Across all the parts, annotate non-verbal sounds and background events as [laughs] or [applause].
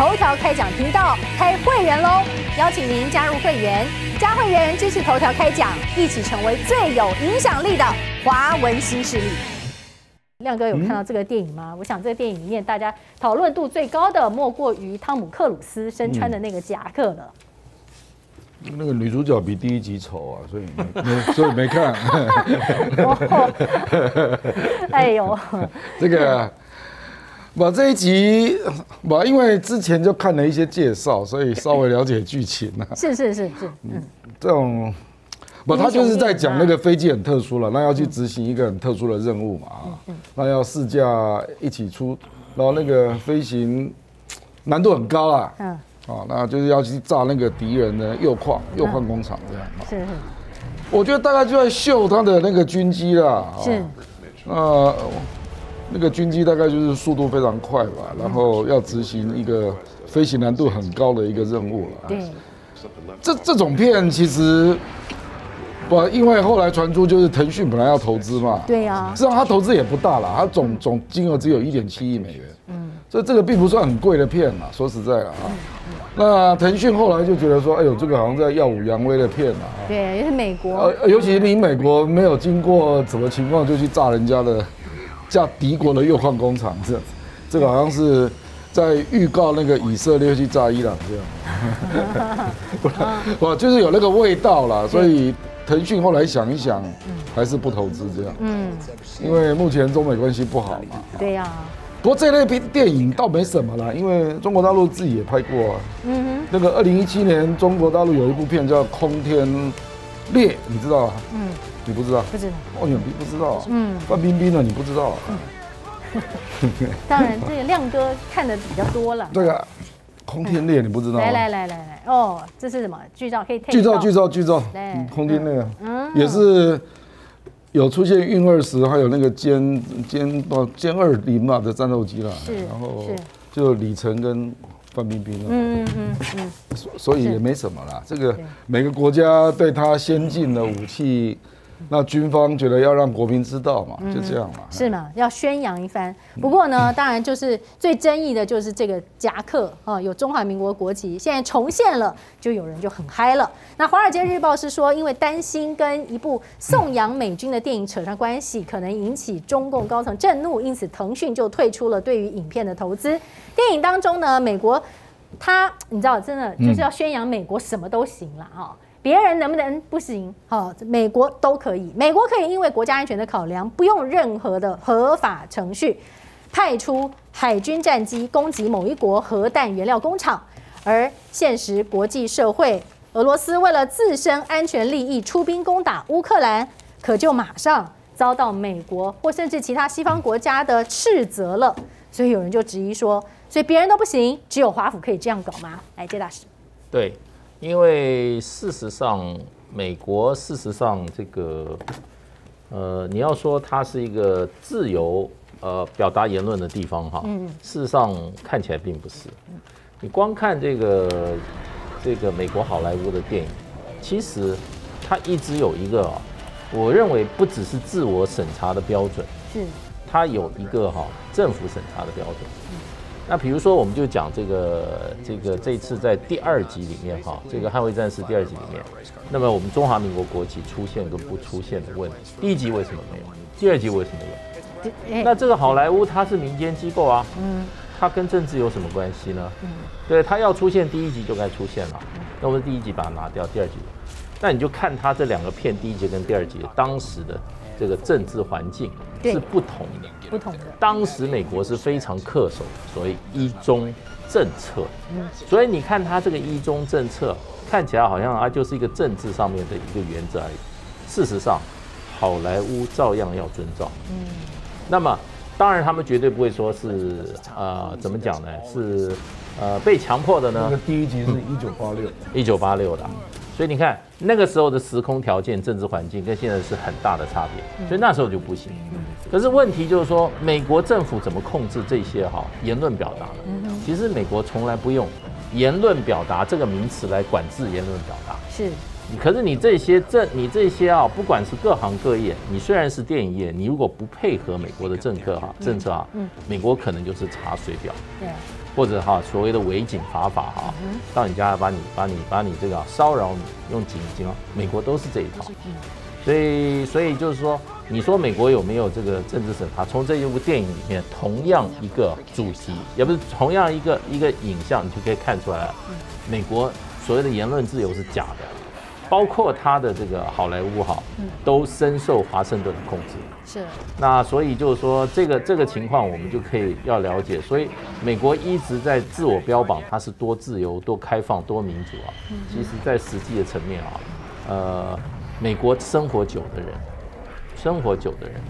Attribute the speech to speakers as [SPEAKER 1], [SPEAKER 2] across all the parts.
[SPEAKER 1] 头条开讲频道开会员喽！邀请您加入会员，加会员支持头条开讲，一起成为最有影响力的华文新势力。亮哥有看到这个电影吗？我想这个电影里面大家讨论度最高的，莫过于汤姆克鲁斯身穿的那个夹克了。
[SPEAKER 2] 那个女主角比第一集丑啊，所以没 [laughs] 所以没看。[laughs]
[SPEAKER 1] 哎呦，
[SPEAKER 2] 这个把这一集我，因为之前就看了一些介绍，所以稍微了解剧情啊。
[SPEAKER 1] 是是是是，嗯，[laughs]
[SPEAKER 2] 这种不，他就是在讲那个飞机很特殊了，那要去执行一个很特殊的任务嘛啊，那要试驾一起出，然后那个飞行难度很高啊，嗯，啊，那就是要去炸那个敌人的铀矿铀矿工厂这样。
[SPEAKER 1] 是是，
[SPEAKER 2] 我觉得大概就在秀他的那个军机啦，
[SPEAKER 1] 是，
[SPEAKER 2] 那那个军机大概就是速度非常快吧，然后要执行一个飞行难度很高的一个任务了。
[SPEAKER 1] 对，
[SPEAKER 2] 这这种片其实不，因为后来传出就是腾讯本来要投资嘛，
[SPEAKER 1] 对呀，
[SPEAKER 2] 实际上他投资也不大了，他总总金额只有一点七亿美元，嗯，所以这个并不算很贵的片嘛，说实在的啊。那腾讯后来就觉得说，哎呦，这个好像在耀武扬威的片啊，
[SPEAKER 1] 对，也是美国，
[SPEAKER 2] 呃，尤其你美国没有经过什么情况就去炸人家的。架敌国的铀矿工厂，这这个好像是在预告那个以色列去炸伊朗这样，[laughs] 不，就是有那个味道啦。所以腾讯后来想一想，还是不投资这样。嗯，因为目前中美关系不好嘛。
[SPEAKER 1] 对呀。
[SPEAKER 2] 不过这类片电影倒没什么啦，因为中国大陆自己也拍过。嗯哼。那个二零一七年中国大陆有一部片叫《空天猎》，你知道吗？嗯。你不知道？
[SPEAKER 1] 不知道。
[SPEAKER 2] 哦，你不知道？嗯。范冰冰的你不知道？[laughs]
[SPEAKER 1] 当然，这个亮哥看的比较多了。
[SPEAKER 2] 这个空天猎你不知道？
[SPEAKER 1] 来来来来来，哦，这是什么剧照？可以
[SPEAKER 2] 剧照剧照剧照。来，空天猎，嗯，也是有出现运二十，还有那个歼歼哦歼二零嘛的战斗机啦。
[SPEAKER 1] 是。然后
[SPEAKER 2] 就李晨跟范冰冰了。嗯嗯嗯嗯。所所以也没什么啦，这个每个国家对它先进的武器。那军方觉得要让国民知道嘛，就这样嘛，
[SPEAKER 1] 是嘛？要宣扬一番。不过呢，当然就是最争议的就是这个夹克啊，有中华民国国旗，现在重现了，就有人就很嗨了。那《华尔街日报》是说，因为担心跟一部颂扬美军的电影扯上关系，可能引起中共高层震怒，因此腾讯就退出了对于影片的投资。电影当中呢，美国他你知道，真的就是要宣扬美国什么都行了哈。别人能不能不行？好，美国都可以。美国可以因为国家安全的考量，不用任何的合法程序，派出海军战机攻击某一国核弹原料工厂。而现实国际社会，俄罗斯为了自身安全利益出兵攻打乌克兰，可就马上遭到美国或甚至其他西方国家的斥责了。所以有人就质疑说：，所以别人都不行，只有华府可以这样搞吗？来，接大师。
[SPEAKER 3] 对。因为事实上，美国事实上这个，呃，你要说它是一个自由呃表达言论的地方哈，事实上看起来并不是。你光看这个这个美国好莱坞的电影，其实它一直有一个，我认为不只是自我审查的标准，
[SPEAKER 1] 是
[SPEAKER 3] 它有一个哈政府审查的标准。那比如说，我们就讲这个这个这次在第二集里面哈，这个《捍卫战士》第二集里面，那么我们中华民国国旗出现跟不出现的问题，第一集为什么没有？第二集为什么有？那这个好莱坞它是民间机构啊，嗯，它跟政治有什么关系呢？嗯，对，它要出现第一集就该出现了，那我们第一集把它拿掉，第二集，那你就看它这两个片第一集跟第二集当时的。这个政治环境是不同的，
[SPEAKER 1] 不同的。
[SPEAKER 3] 当时美国是非常恪守所谓一中政策，嗯，所以你看他这个一中政策看起来好像啊就是一个政治上面的一个原则而已。事实上，好莱坞照样要遵照，嗯。那么当然他们绝对不会说是呃怎么讲呢？是呃被强迫的呢？
[SPEAKER 2] 那个第一集是一九八六，
[SPEAKER 3] 一九八六的。所以你看那个时候的时空条件、政治环境跟现在是很大的差别，所以那时候就不行。可是问题就是说，美国政府怎么控制这些哈言论表达呢？其实美国从来不用言论表达这个名词来管制言论表达。
[SPEAKER 1] 是，
[SPEAKER 3] 可是你这些这你这些啊，不管是各行各业，你虽然是电影业，你如果不配合美国的政客哈政策啊，美国可能就是查水表。对。或者哈所谓的违警罚法哈，到你家来把你把你把你这个骚扰你用警警啊，美国都是这一套。所以所以就是说，你说美国有没有这个政治审查？从这一部电影里面，同样一个主题，也不是同样一个一个影像，你就可以看出来，美国所谓的言论自由是假的。包括他的这个好莱坞哈，都深受华盛顿的控制。
[SPEAKER 1] 是。
[SPEAKER 3] 那所以就是说，这个这个情况我们就可以要了解。所以美国一直在自我标榜它是多自由、多开放、多民主啊。其实，在实际的层面啊，呃，美国生活久的人，生活久的人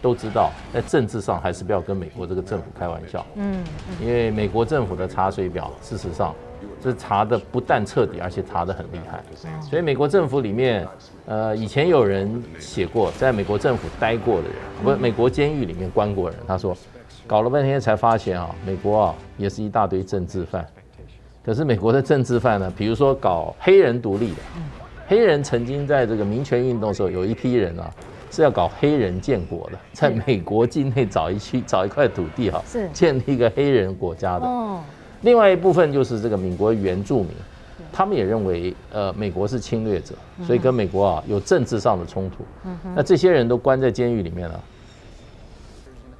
[SPEAKER 3] 都知道，在政治上还是不要跟美国这个政府开玩笑。嗯。因为美国政府的查水表，事实上。这查的不但彻底，而且查的很厉害。所以美国政府里面，呃，以前有人写过，在美国政府待过的人，不，美国监狱里面关过人，他说，搞了半天才发现啊，美国啊也是一大堆政治犯。可是美国的政治犯呢，比如说搞黑人独立的，黑人曾经在这个民权运动的时候，有一批人啊是要搞黑人建国的，在美国境内找一区找一块土地哈，
[SPEAKER 1] 是
[SPEAKER 3] 建立一个黑人国家的。另外一部分就是这个美国原住民，他们也认为，呃，美国是侵略者，所以跟美国啊有政治上的冲突。那这些人都关在监狱里面了，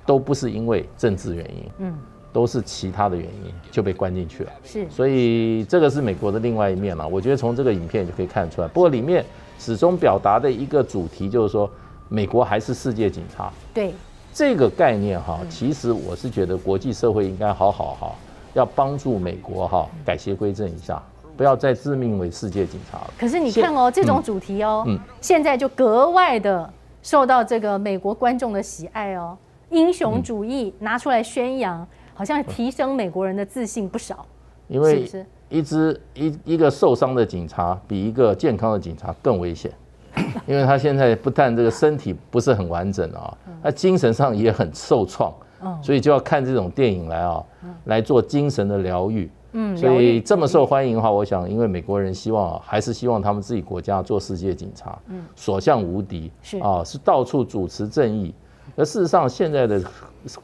[SPEAKER 3] 都不是因为政治原因，嗯，都是其他的原因就被关进去了。
[SPEAKER 1] 是，
[SPEAKER 3] 所以这个是美国的另外一面了。我觉得从这个影片就可以看出来。不过里面始终表达的一个主题就是说，美国还是世界警察。
[SPEAKER 1] 对，
[SPEAKER 3] 这个概念哈，其实我是觉得国际社会应该好好哈。要帮助美国哈改邪归正一下，不要再自命为世界警察了。
[SPEAKER 1] 可是你看哦，这种主题哦，现在就格外的受到这个美国观众的喜爱哦。英雄主义拿出来宣扬，好像提升美国人的自信不少。
[SPEAKER 3] 因为一只一一个受伤的警察比一个健康的警察更危险，因为他现在不但这个身体不是很完整啊，他精神上也很受创。所以就要看这种电影来啊，来做精神的疗愈。嗯，所以这么受欢迎的话，我想，因为美国人希望啊，还是希望他们自己国家做世界警察，嗯，所向无敌，
[SPEAKER 1] 是
[SPEAKER 3] 啊，是到处主持正义。而事实上，现在的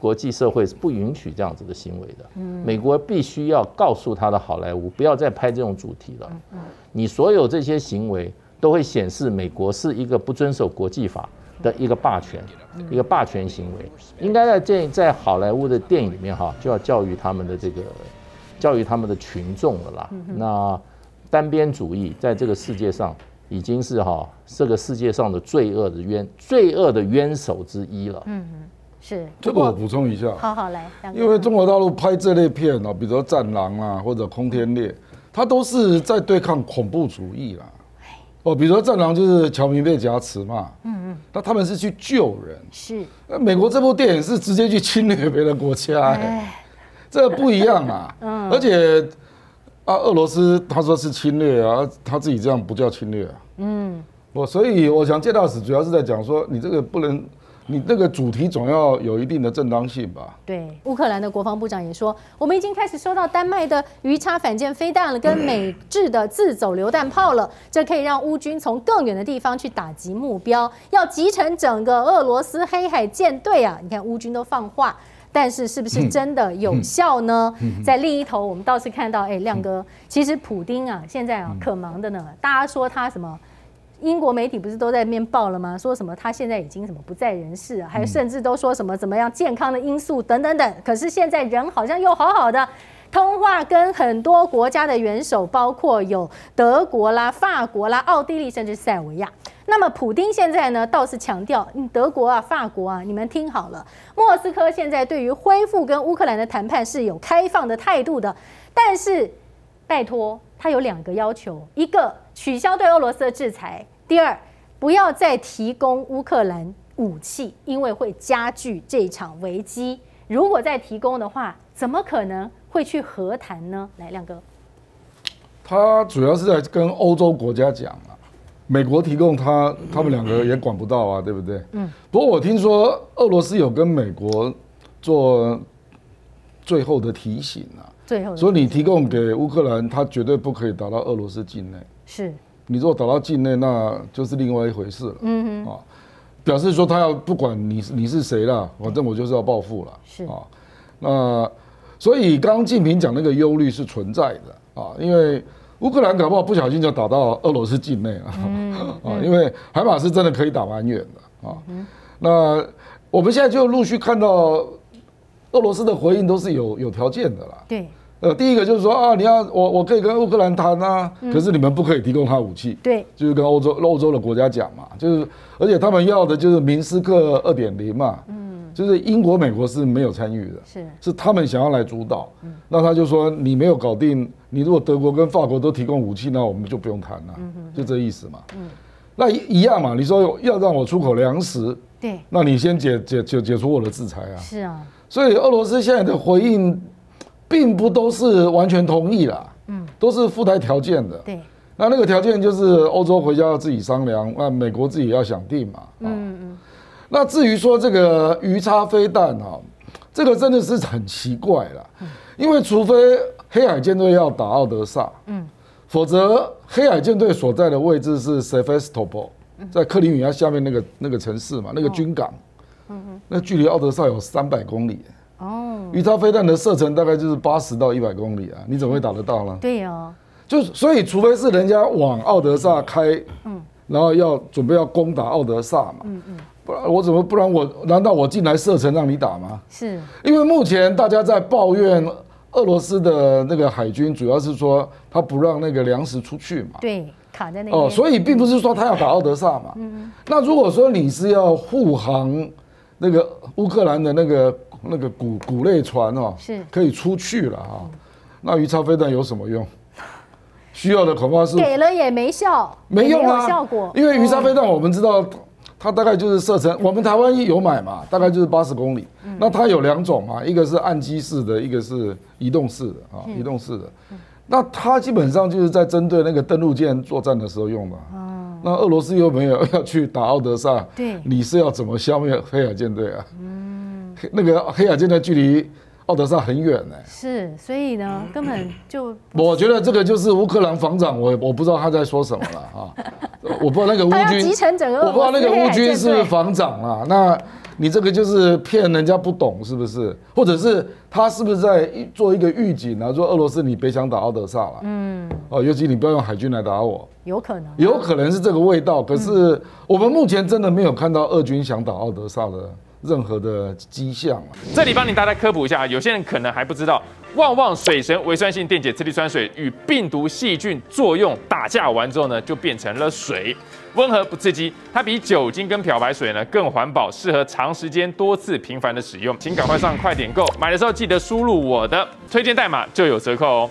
[SPEAKER 3] 国际社会是不允许这样子的行为的。嗯，美国必须要告诉他的好莱坞，不要再拍这种主题了。嗯，你所有这些行为都会显示美国是一个不遵守国际法。的一个霸权，一个霸权行为，应该在这在好莱坞的电影里面哈，就要教育他们的这个，教育他们的群众了啦。那单边主义在这个世界上已经是哈这个世界上的罪恶的冤罪恶的冤首之一了。嗯
[SPEAKER 1] 嗯，是。
[SPEAKER 2] 这个我补充一下。
[SPEAKER 1] 好好来。
[SPEAKER 2] 因为中国大陆拍这类片哦，比如说《战狼》啊，或者《空天猎》，它都是在对抗恐怖主义啦。哦，比如说战狼就是侨民被挟持嘛，嗯嗯，那他们是去救人，
[SPEAKER 1] 是。
[SPEAKER 2] 那美国这部电影是直接去侵略别的国家，哎，[laughs] 这不一样啊。[laughs] 嗯。而且啊，俄罗斯他说是侵略啊，他自己这样不叫侵略啊。嗯。我所以我想，借道史主要是在讲说，你这个不能。你那个主题总要有一定的正当性吧？
[SPEAKER 1] 对，乌克兰的国防部长也说，我们已经开始收到丹麦的鱼叉反舰飞弹了，跟美制的自走榴弹炮了，这可以让乌军从更远的地方去打击目标，要集成整个俄罗斯黑海舰队啊！你看乌军都放话，但是是不是真的有效呢？在另一头，我们倒是看到，哎，亮哥，其实普丁啊，现在啊可忙的呢，大家说他什么？英国媒体不是都在面报了吗？说什么他现在已经什么不在人世，还有甚至都说什么怎么样健康的因素等等等。可是现在人好像又好好的通话，跟很多国家的元首，包括有德国啦、法国啦、奥地利，甚至塞尔维亚。那么普丁现在呢，倒是强调，德国啊、法国啊，你们听好了，莫斯科现在对于恢复跟乌克兰的谈判是有开放的态度的，但是拜托，他有两个要求，一个取消对俄罗斯的制裁。第二，不要再提供乌克兰武器，因为会加剧这场危机。如果再提供的话，怎么可能会去和谈呢？来，亮哥，
[SPEAKER 2] 他主要是在跟欧洲国家讲啊，美国提供他，他们两个也管不到啊，对不对？嗯。不过我听说俄罗斯有跟美国做最后的提醒啊，
[SPEAKER 1] 最后，
[SPEAKER 2] 所以你提供给乌克兰，他绝对不可以打到俄罗斯境内。
[SPEAKER 1] 是。
[SPEAKER 2] 你如果打到境内，那就是另外一回事了。嗯嗯，啊，表示说他要不管你你是谁了，反正我就是要报复了。
[SPEAKER 1] 是啊，
[SPEAKER 2] 那所以刚刚静平讲那个忧虑是存在的啊，因为乌克兰搞不好不小心就打到俄罗斯境内了，啊，因为海马斯真的可以打蛮远的啊。那我们现在就陆续看到俄罗斯的回应都是有有条件的啦。
[SPEAKER 1] 对
[SPEAKER 2] 呃，第一个就是说啊，你要我我可以跟乌克兰谈啊，可是你们不可以提供他武器。
[SPEAKER 1] 对，
[SPEAKER 2] 就是跟欧洲欧洲的国家讲嘛，就是而且他们要的就是明斯克二点零嘛，嗯，就是英国、美国是没有参与的，
[SPEAKER 1] 是
[SPEAKER 2] 是他们想要来主导。那他就说你没有搞定，你如果德国跟法国都提供武器，那我们就不用谈了，就这意思嘛。嗯那一一样嘛，你说要让我出口粮食，
[SPEAKER 1] 对
[SPEAKER 2] 那你先解解解解除我的制裁啊。
[SPEAKER 1] 是啊，
[SPEAKER 2] 所以俄罗斯现在的回应，并不都是完全同意啦，嗯，都是附带条件的。
[SPEAKER 1] 对，
[SPEAKER 2] 那那个条件就是欧洲回家要自己商量，那美国自己要想定嘛。嗯嗯。那至于说这个鱼叉飞弹啊，这个真的是很奇怪了，因为除非黑海舰队要打奥德萨，嗯，否则黑海舰队所在的位置是 Sevastopol，在克里米亚下面那个那个城市嘛，那个军港，嗯嗯，那距离奥德萨有三百公里。
[SPEAKER 1] 哦，
[SPEAKER 2] 鱼叉飞弹的射程大概就是八十到一百公里啊，你怎么会打得到呢？
[SPEAKER 1] 对哦，
[SPEAKER 2] 就所以，除非是人家往奥德萨开，嗯，然后要准备要攻打奥德萨嘛，嗯嗯，不然我怎么不然我难道我进来射程让你打吗？
[SPEAKER 1] 是。
[SPEAKER 2] 因为目前大家在抱怨俄罗斯的那个海军，主要是说他不让那个粮食出去嘛，
[SPEAKER 1] 对，卡在那边。
[SPEAKER 2] 哦，所以并不是说他要打奥德萨嘛，嗯。那如果说你是要护航那个乌克兰的那个那个谷谷类船哦，
[SPEAKER 1] 是
[SPEAKER 2] 可以出去了啊，那鱼叉飞弹有什么用？需要的恐怕是
[SPEAKER 1] 给了也没效，也
[SPEAKER 2] 没用啊，
[SPEAKER 1] 有效果。
[SPEAKER 2] 因为鱼叉
[SPEAKER 1] 哦
[SPEAKER 2] 飞弹我们知道，它大概就是射程，我们台湾有买嘛，大概就是八十公里。
[SPEAKER 1] 嗯
[SPEAKER 2] 那它有两种嘛，一个是岸基式的，一个是移动式的啊，
[SPEAKER 1] 嗯
[SPEAKER 2] 移动式的。那它基本上就是在针对那个登陆舰作战的时候用的啊。那俄罗斯又没有要去打奥德萨，
[SPEAKER 1] 哦对
[SPEAKER 2] 你是要怎么消灭黑海舰队啊？嗯，那个黑海舰队距离奥德萨很远呢、
[SPEAKER 1] 是，所以呢，根本就
[SPEAKER 2] 我觉得这个就是乌克兰防长，我我不知道他在说什么了啊，[laughs] 我不知道那个乌军，
[SPEAKER 1] 集成整个
[SPEAKER 2] 我不知道那个乌军是不是。防长啊？那你这个就是骗人家不懂是不是？或者是他是不是在做一个预警啊？说俄罗斯你别想打奥德萨了，嗯，哦，尤其你不要用海军来打我，
[SPEAKER 1] 有可能，
[SPEAKER 2] 有可能是这个味道。可是我们目前真的没有看到俄军想打奥德萨的任何的迹象啊。
[SPEAKER 4] 这里帮你大家科普一下，有些人可能还不知道，旺旺水神微酸性电解次氯酸水与病毒细菌作用打架完之后呢，就变成了水，温和不刺激，它比酒精跟漂白水呢更环保，适合长时间多次频繁的使用。请赶快上快点购，买的时候记得输入我的推荐代码就有折扣哦。